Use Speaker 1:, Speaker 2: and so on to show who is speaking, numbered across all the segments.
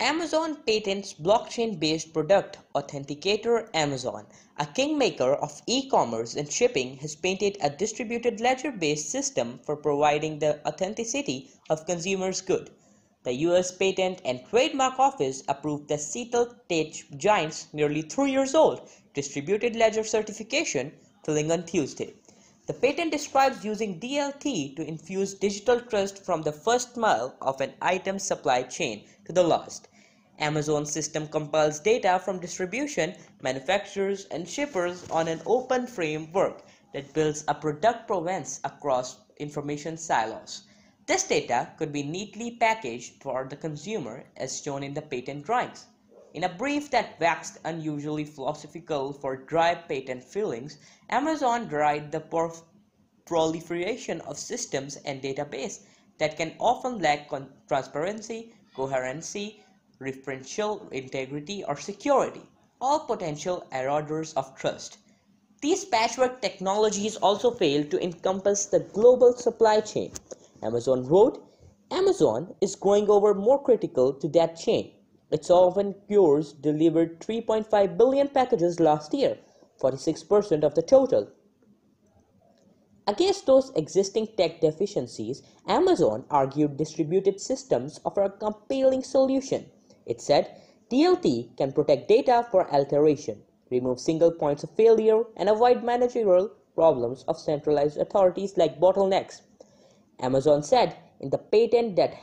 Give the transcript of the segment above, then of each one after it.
Speaker 1: Amazon patents blockchain-based product authenticator Amazon, a kingmaker of e-commerce and shipping has patented a distributed ledger-based system for providing the authenticity of consumers' goods. The US Patent and Trademark Office approved the Seattle Tech Giant's nearly three years old distributed ledger certification filing on Tuesday. The patent describes using DLT to infuse digital trust from the first mile of an item's supply chain to the last. Amazon's system compiles data from distribution, manufacturers, and shippers on an open framework that builds a product provenance across information silos. This data could be neatly packaged for the consumer as shown in the patent drawings. In a brief that waxed unusually philosophical for dry patent filings, Amazon deride the proliferation of systems and database that can often lack transparency, coherency, referential integrity, or security, all potential eroders of trust. These patchwork technologies also fail to encompass the global supply chain. Amazon wrote, Amazon is going over more critical to that chain its oven cures delivered 3.5 billion packages last year, 46% of the total. Against those existing tech deficiencies, Amazon argued distributed systems offer a compelling solution. It said DLT can protect data for alteration, remove single points of failure, and avoid managerial problems of centralized authorities like bottlenecks. Amazon said in the patent that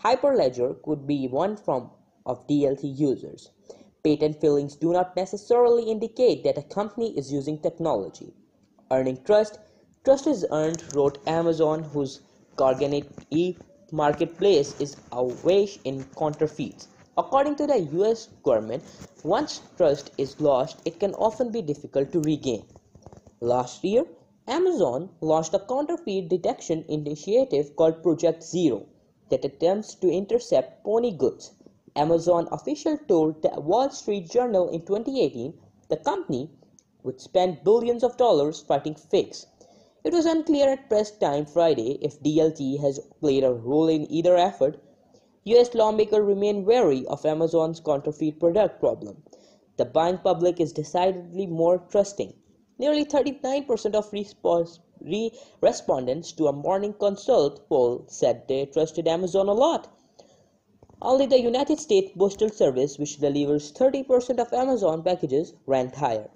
Speaker 1: Hyperledger could be one from of DLT users. Patent filings do not necessarily indicate that a company is using technology. Earning trust, trust is earned, wrote Amazon, whose Garganet e marketplace is awash in counterfeits. According to the US government, once trust is lost, it can often be difficult to regain. Last year, Amazon launched a counterfeit detection initiative called Project Zero that attempts to intercept pony goods. Amazon official told the Wall Street Journal in 2018 the company would spend billions of dollars fighting fakes. It was unclear at press time Friday if DLT has played a role in either effort. US lawmakers remain wary of Amazon's counterfeit product problem. The buying public is decidedly more trusting. Nearly 39% of re respondents to a morning consult poll said they trusted Amazon a lot. Only the United States Postal Service, which delivers 30% of Amazon packages, ranked higher.